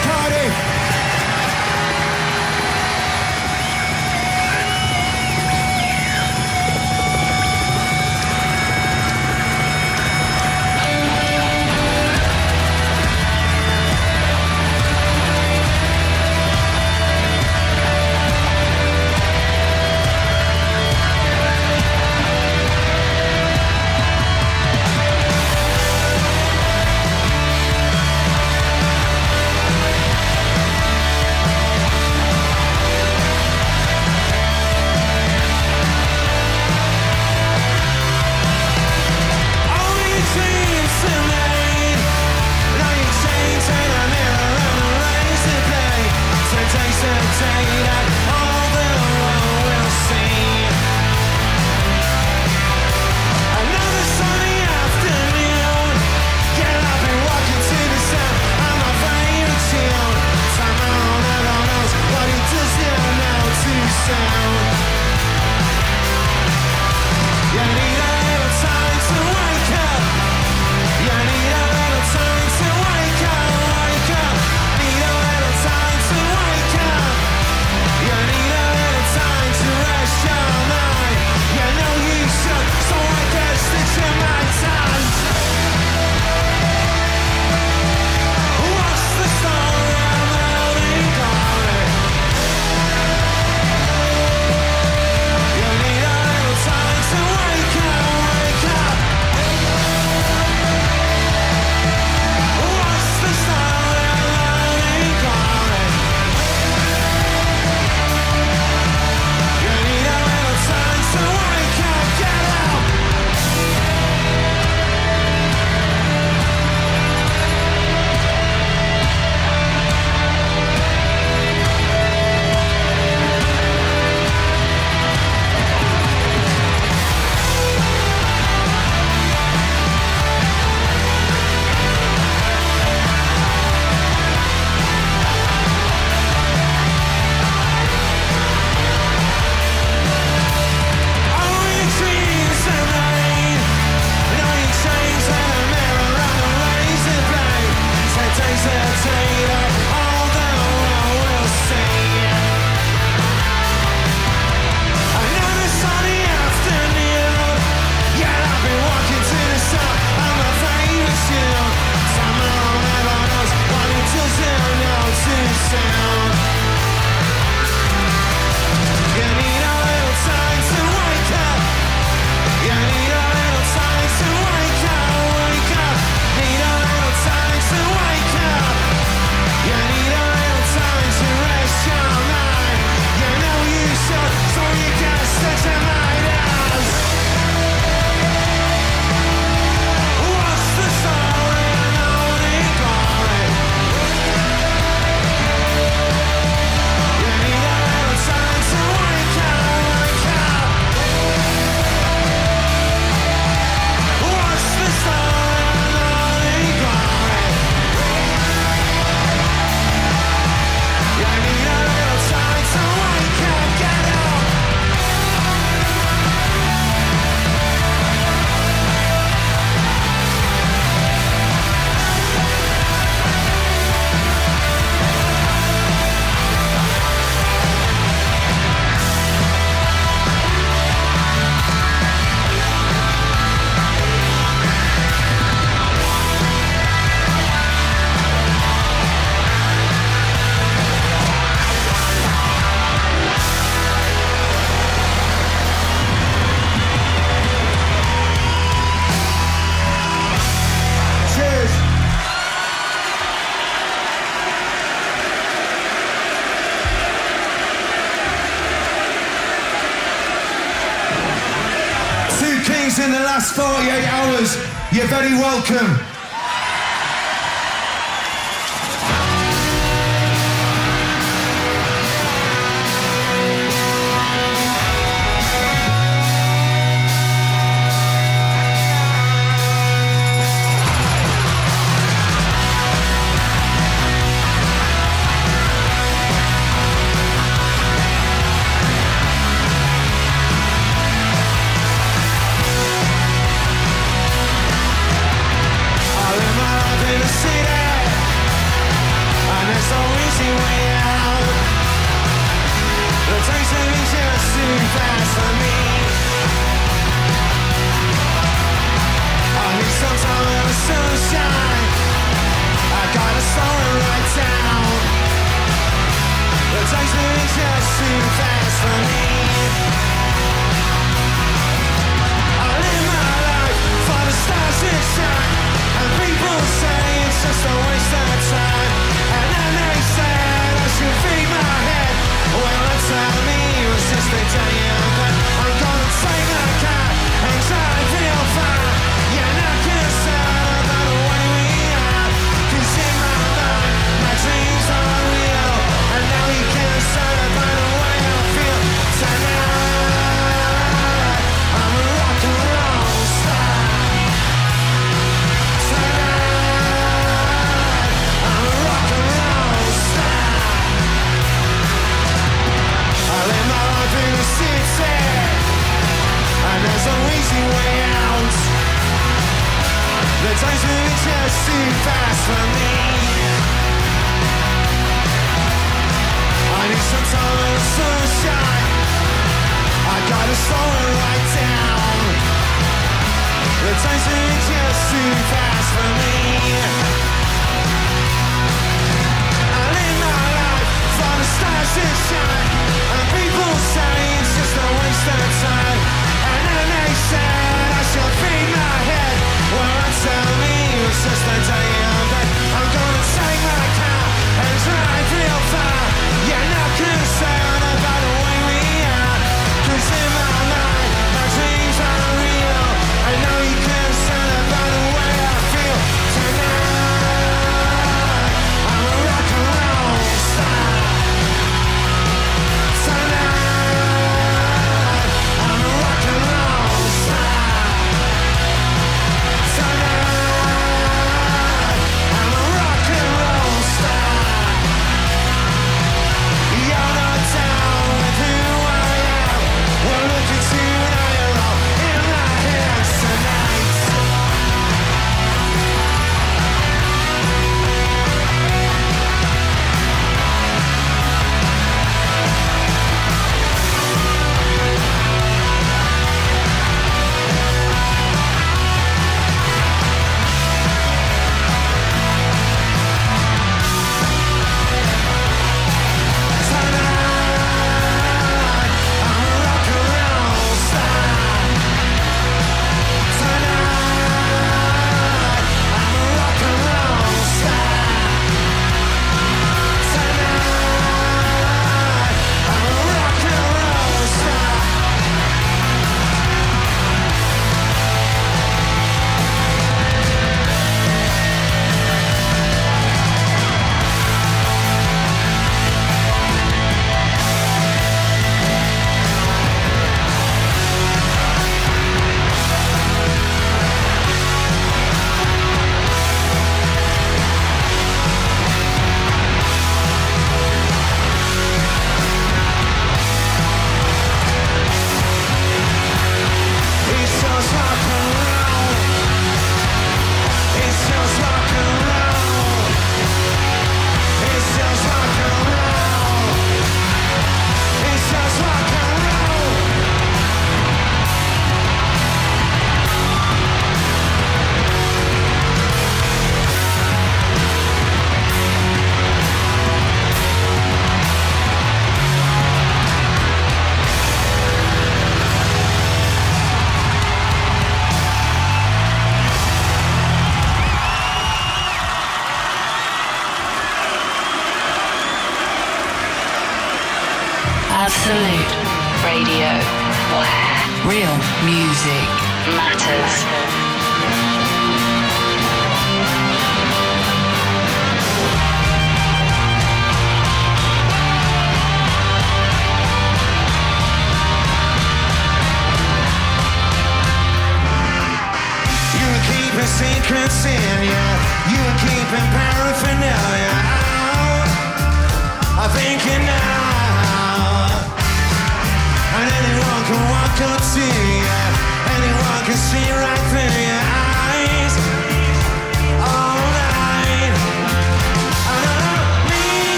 Cardiff.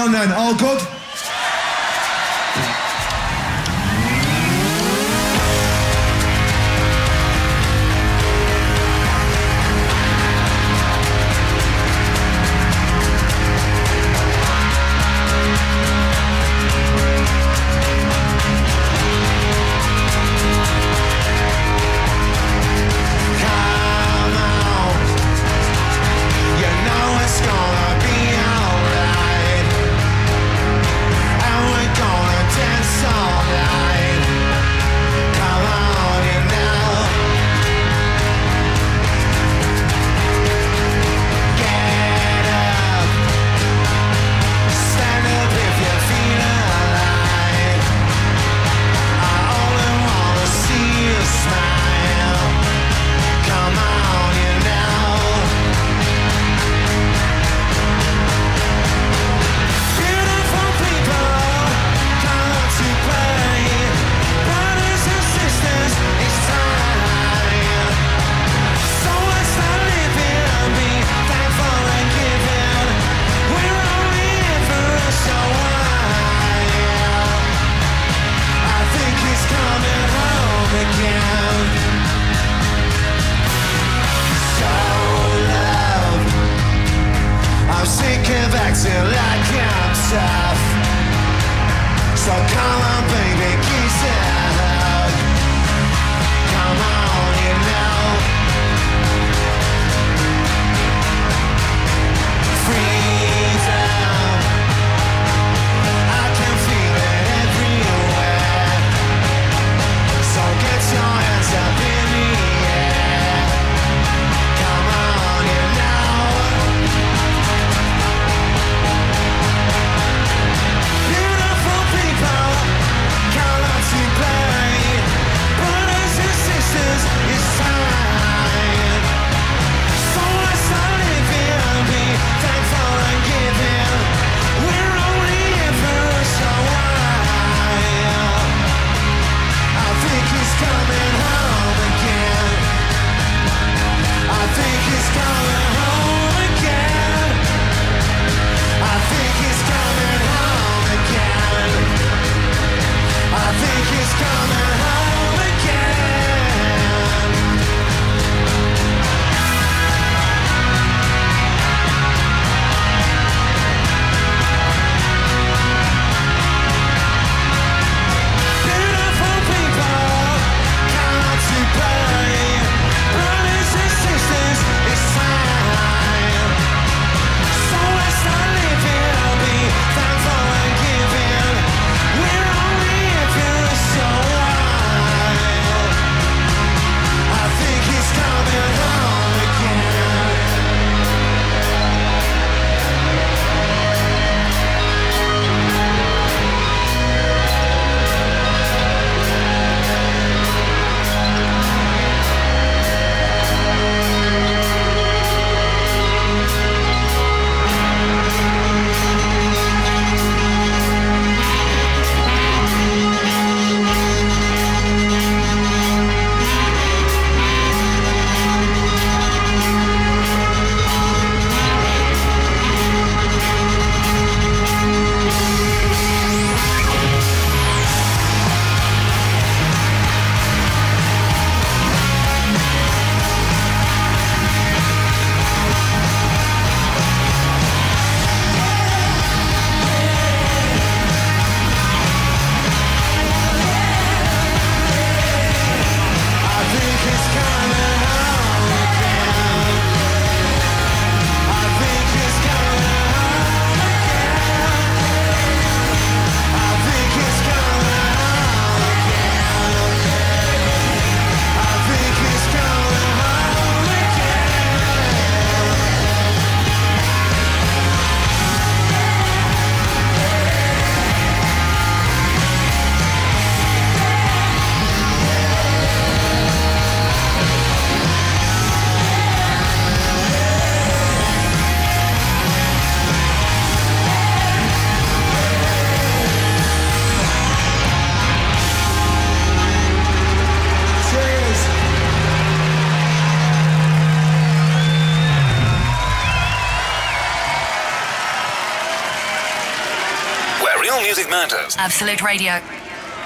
On then? All good? Absolute Radio.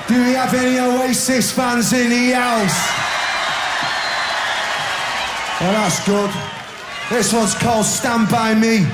Do we have any Oasis fans in the house? Well, that's good. This one's called Stand By Me.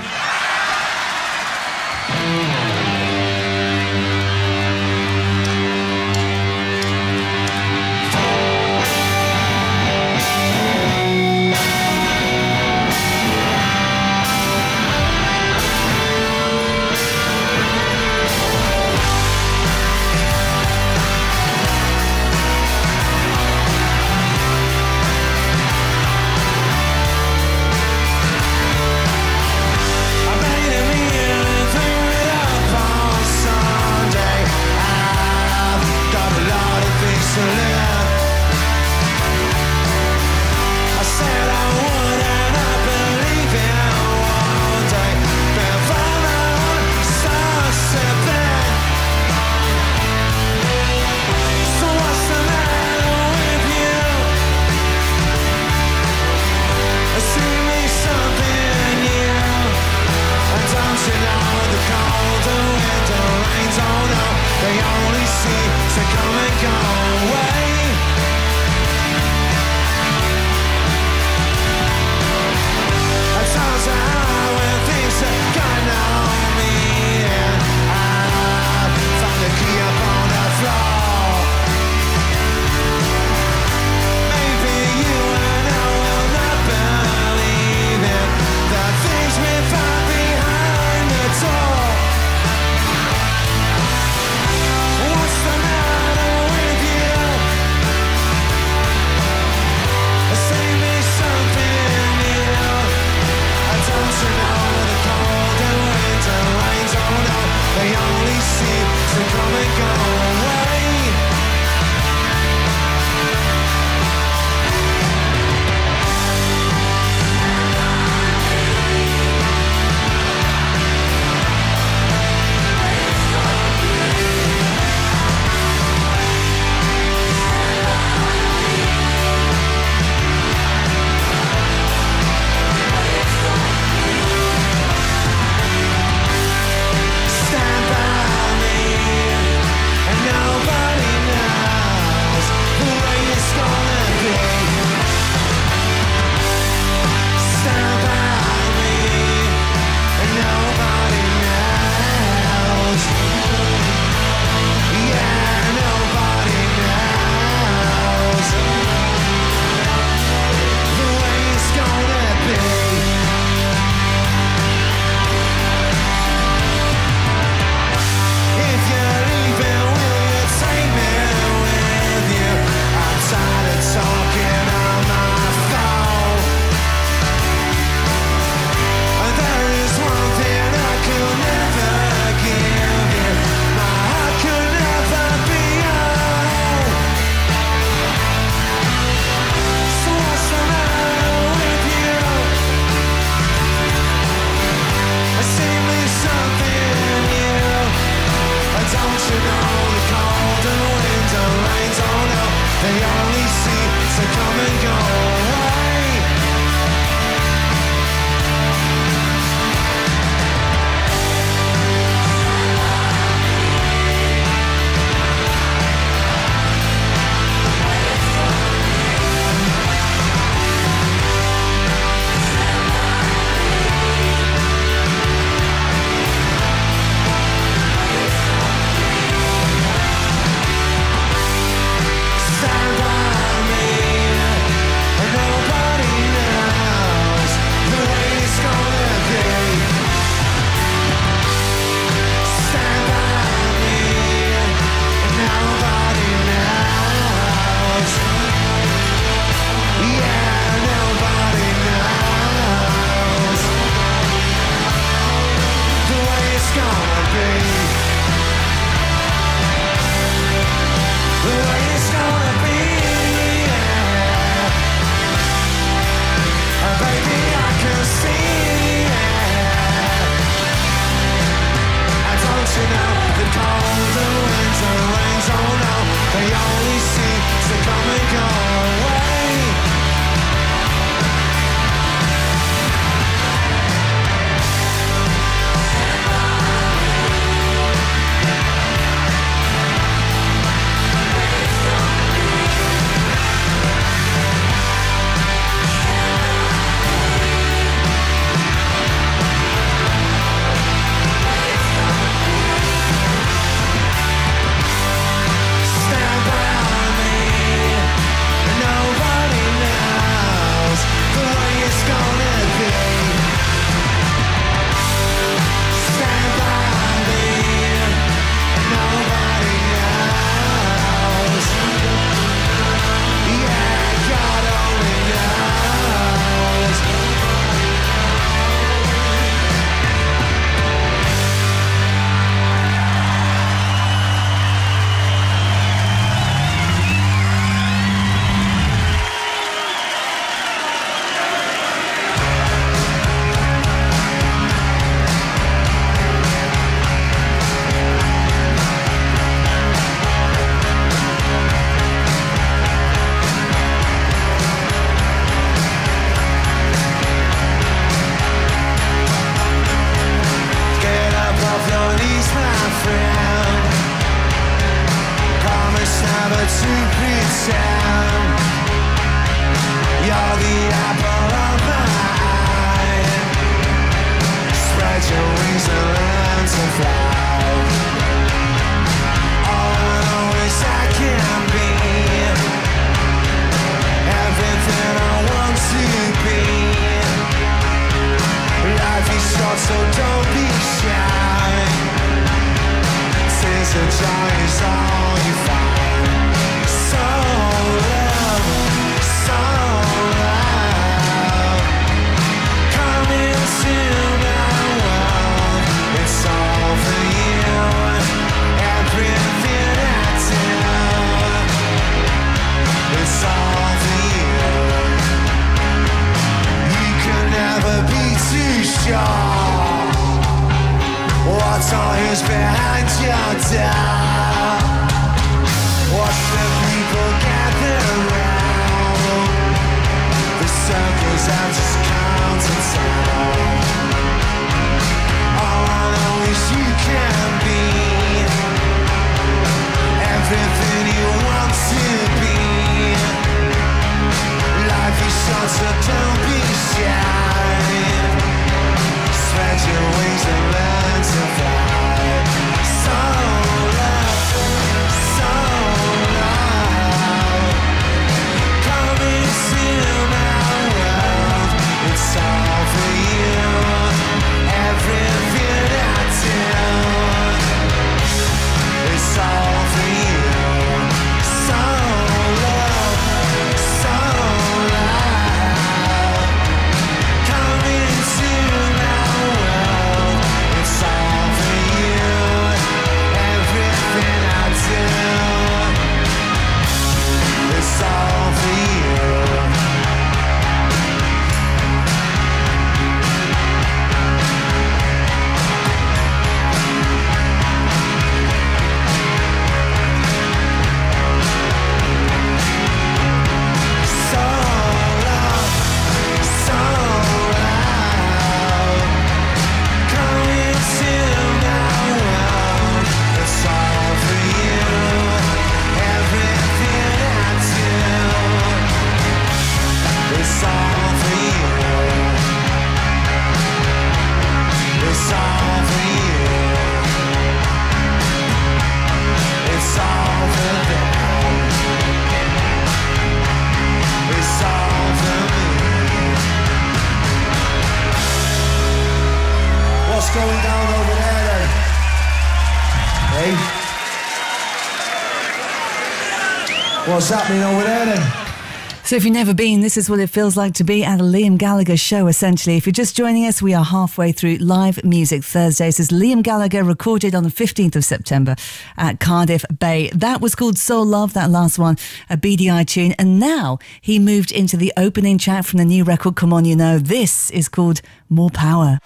So, if you've never been, this is what it feels like to be at a Liam Gallagher show, essentially. If you're just joining us, we are halfway through Live Music Thursdays. This is Liam Gallagher, recorded on the 15th of September at Cardiff Bay. That was called Soul Love, that last one, a Beady Eye tune. And now he moved into the opening track from the new record, C'mon You Know. This is called More Power.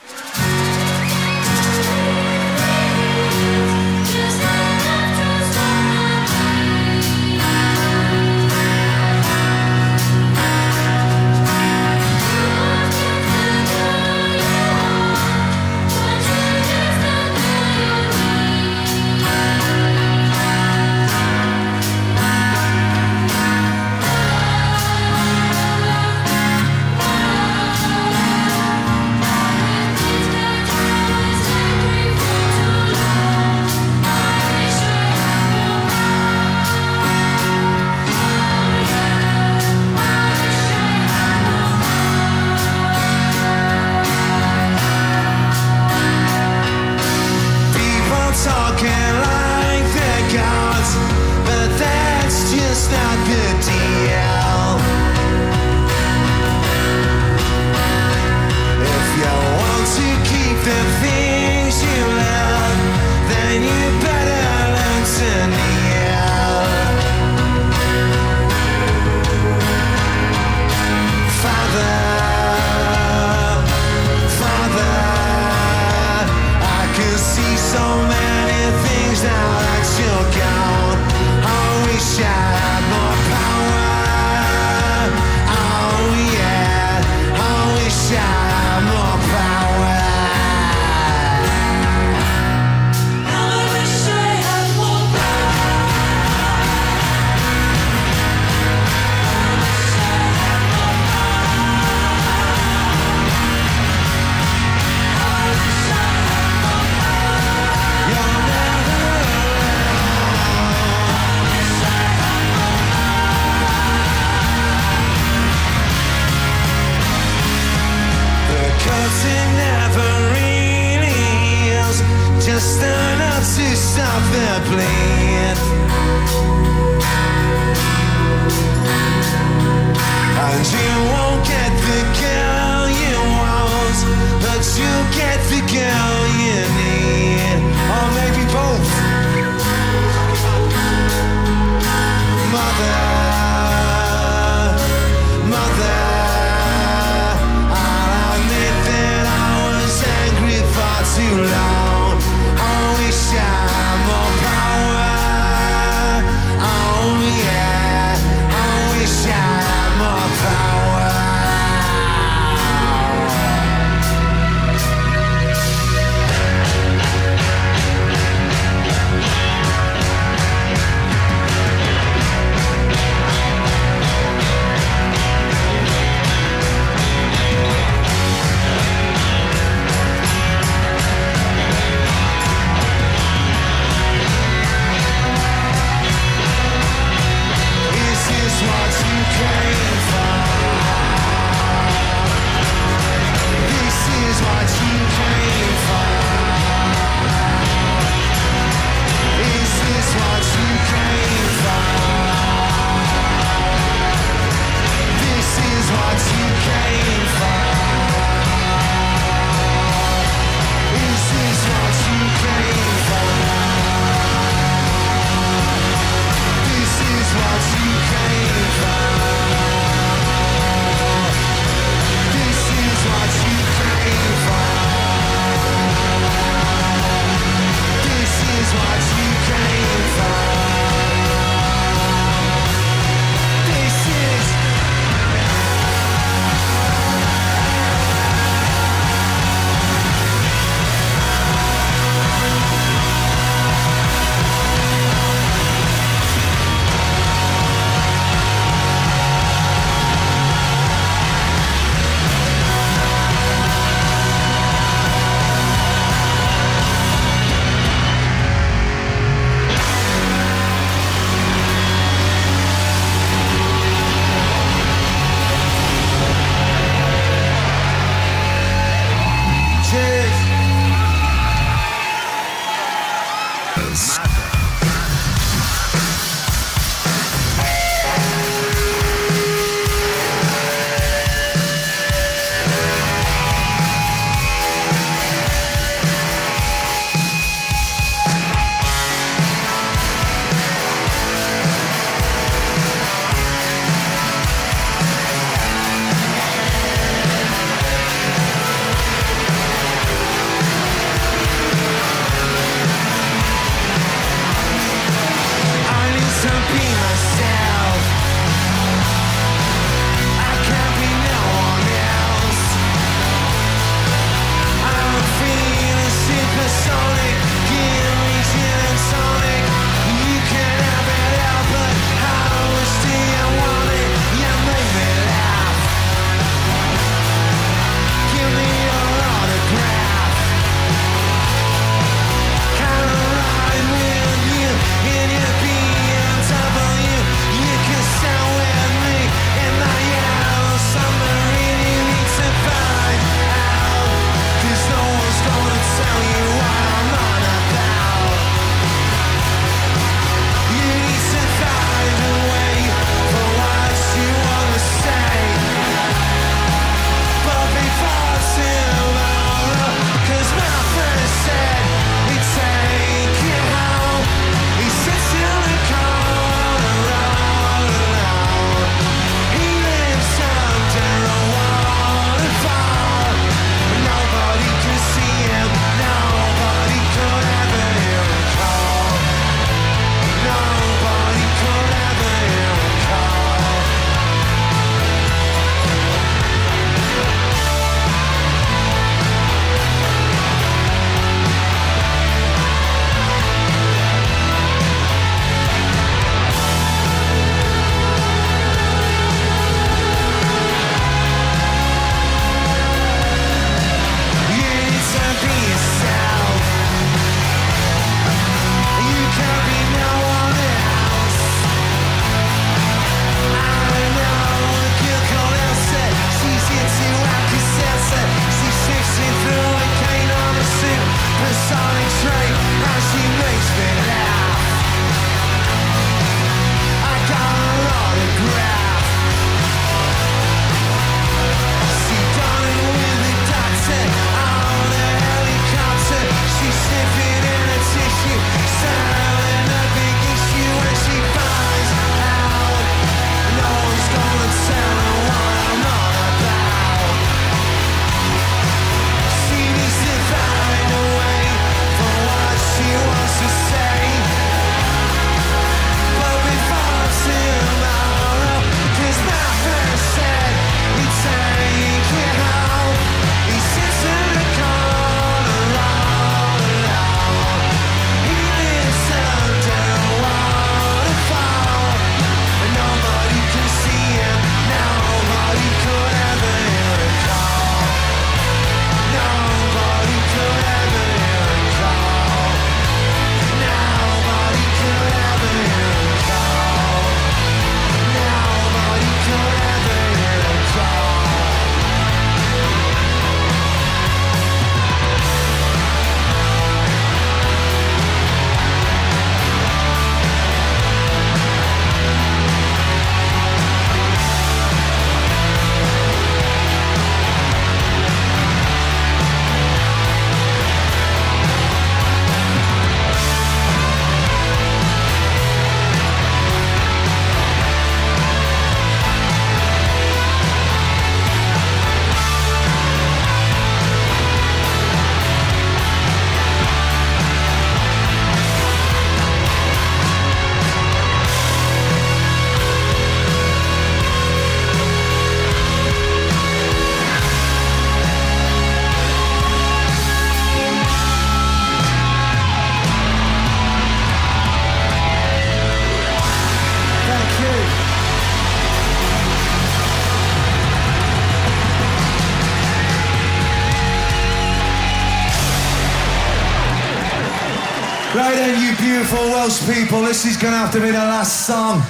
Beautiful people, this is gonna have to be the last song.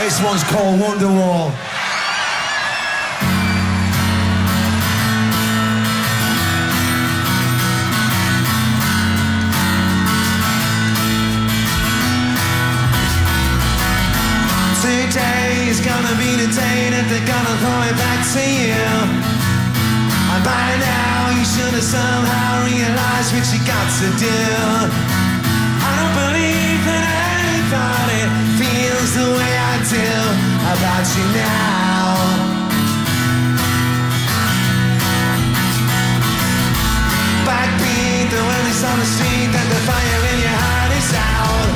This one's called Wonderwall. Today is gonna be the day that they're gonna throw it back to you. And by now should have somehow realized what you got to do. I don't believe that anybody feels the way I do about you now. Backbeat, the wellness on the street, that the fire in your heart is out.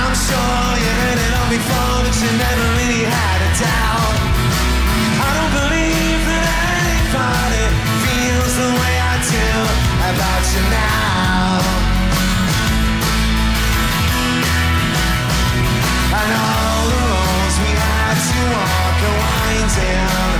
I'm sure you heard it all before, but you never really had a doubt. About you now. And all the roads we had to walk are winding.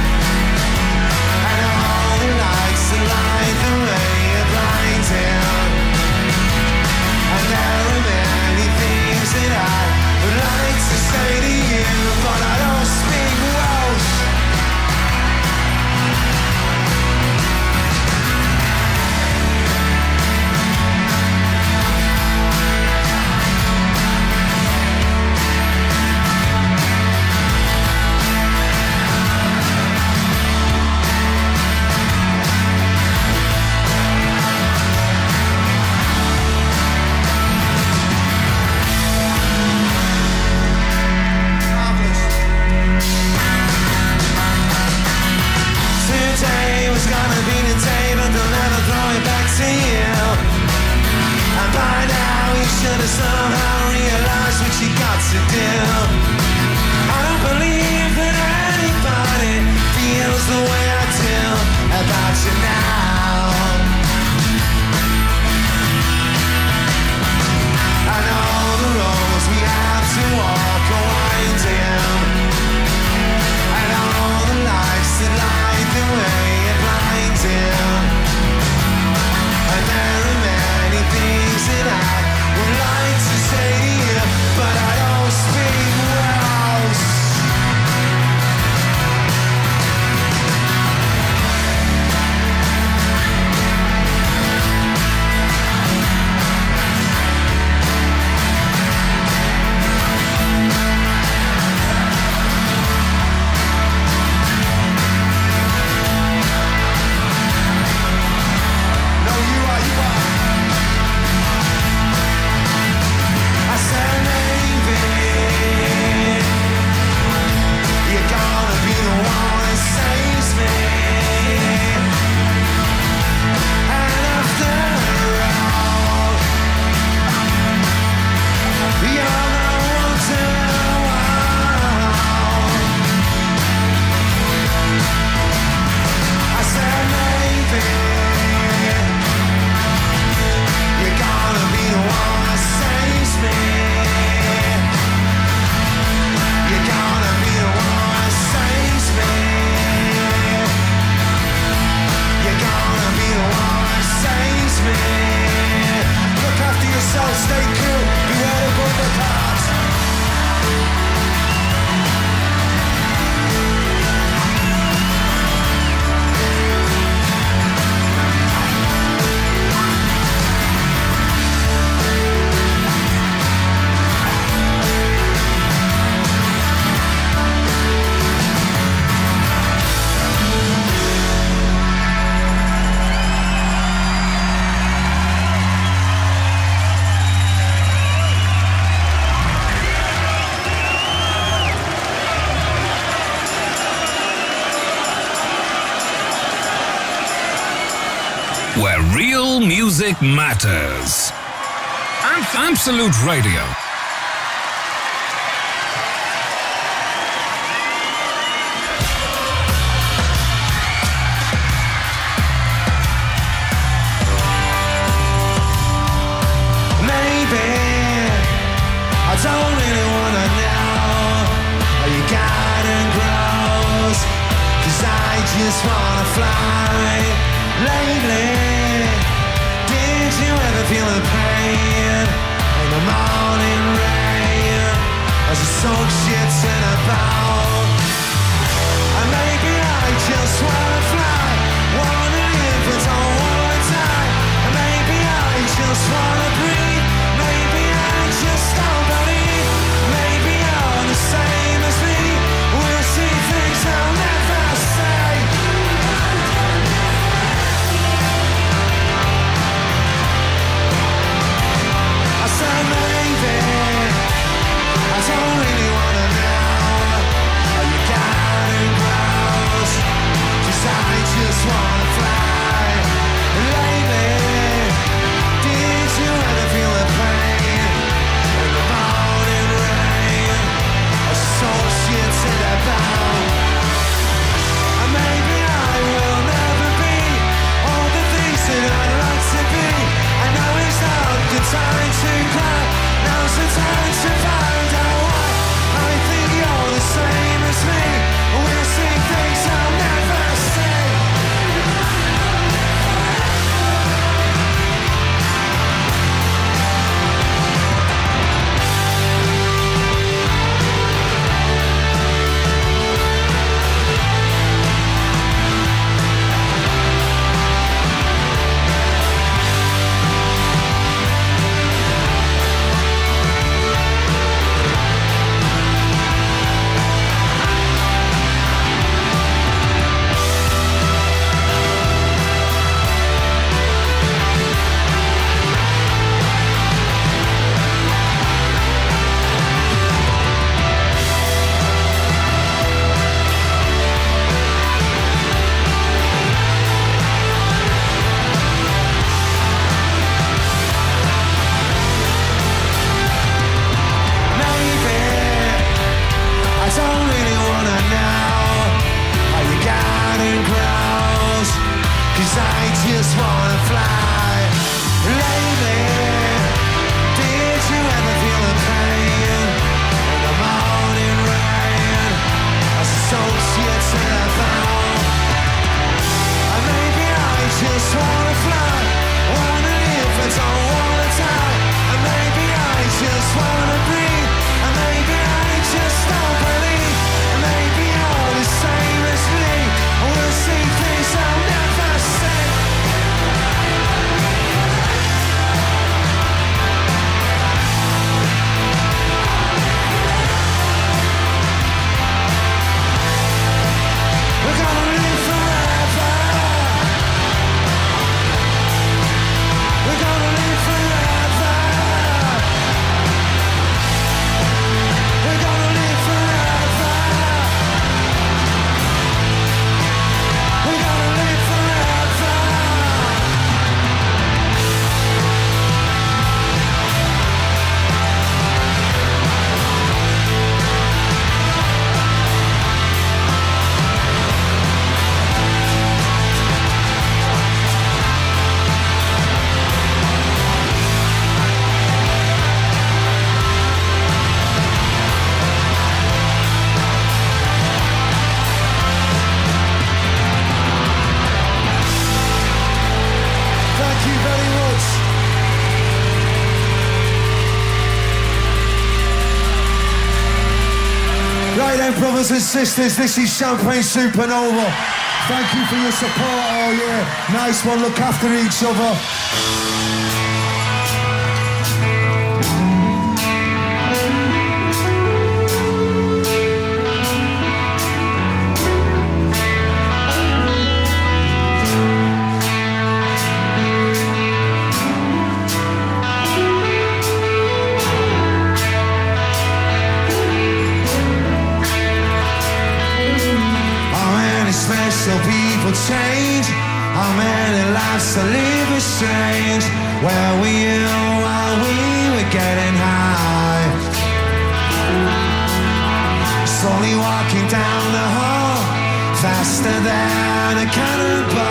Matters. Absolute Radio. Maybe I don't really wanna know how your garden I just wanna fly lately can the pain in the morning rain as soak shits in a bowl. Now's the time to fight. and sisters, this is Champagne Supernova. Thank you for your support oh, all year. Nice one, look after each other. Where were you while we were getting high? Slowly walking down the hall, faster than a cannonball.